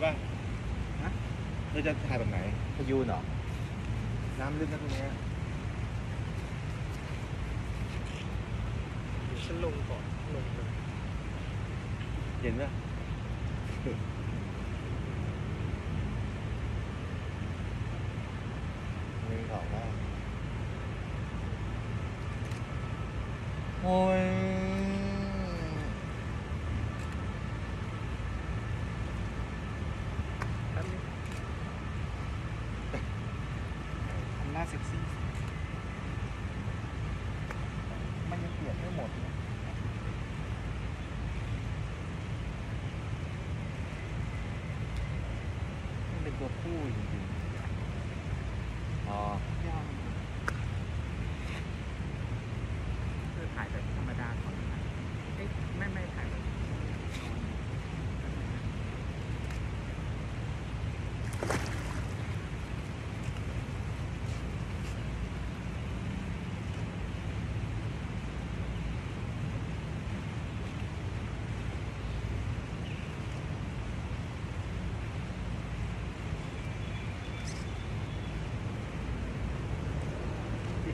เลยป่ะฮะ เธอจะถ่ายแบบไหน พยูนเหรอ น้ำลึกนะตรงเนี้ยเดี๋ยวฉันลงก่อน ลงเลยเห็นป่ะหนึ่งสองแล้วโอ้ย แป๊บนึง ทำหน้า เซ็กซี่ มันยังเปลี่ยนไม่หมดนะมันเป็นตัวผู้จริง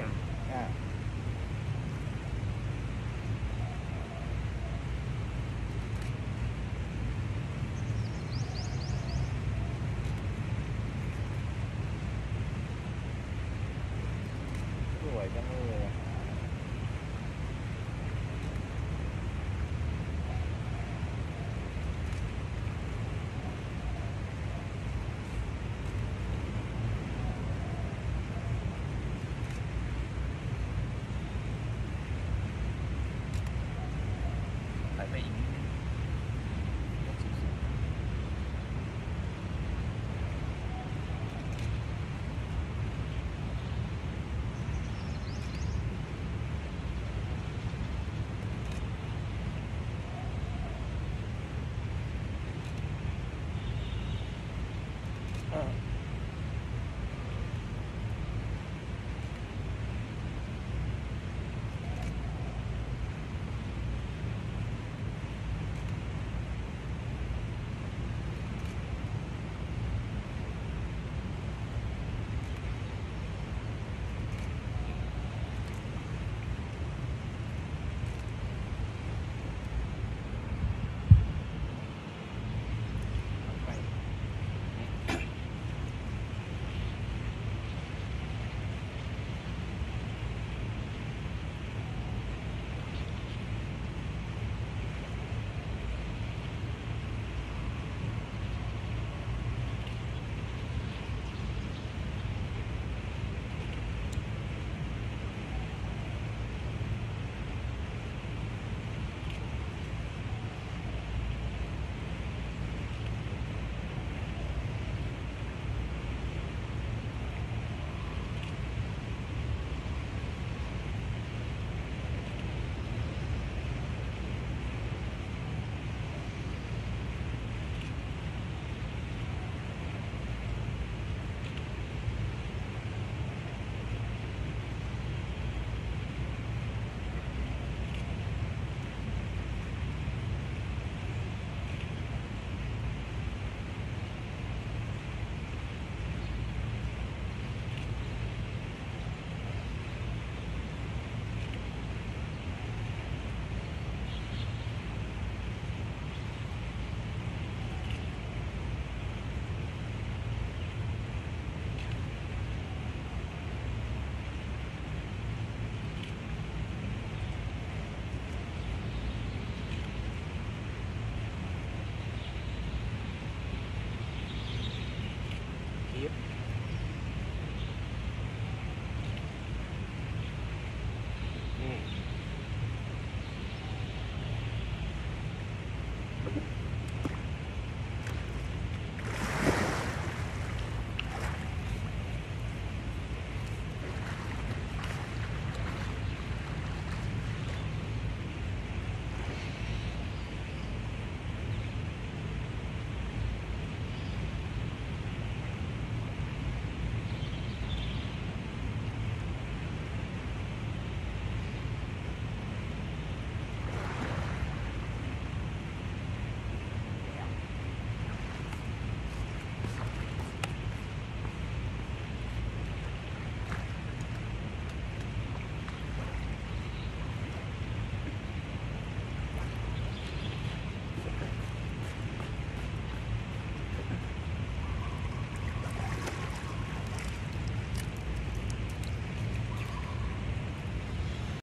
อะไรอย่าง อะสวยจังเลยอะ ถ่า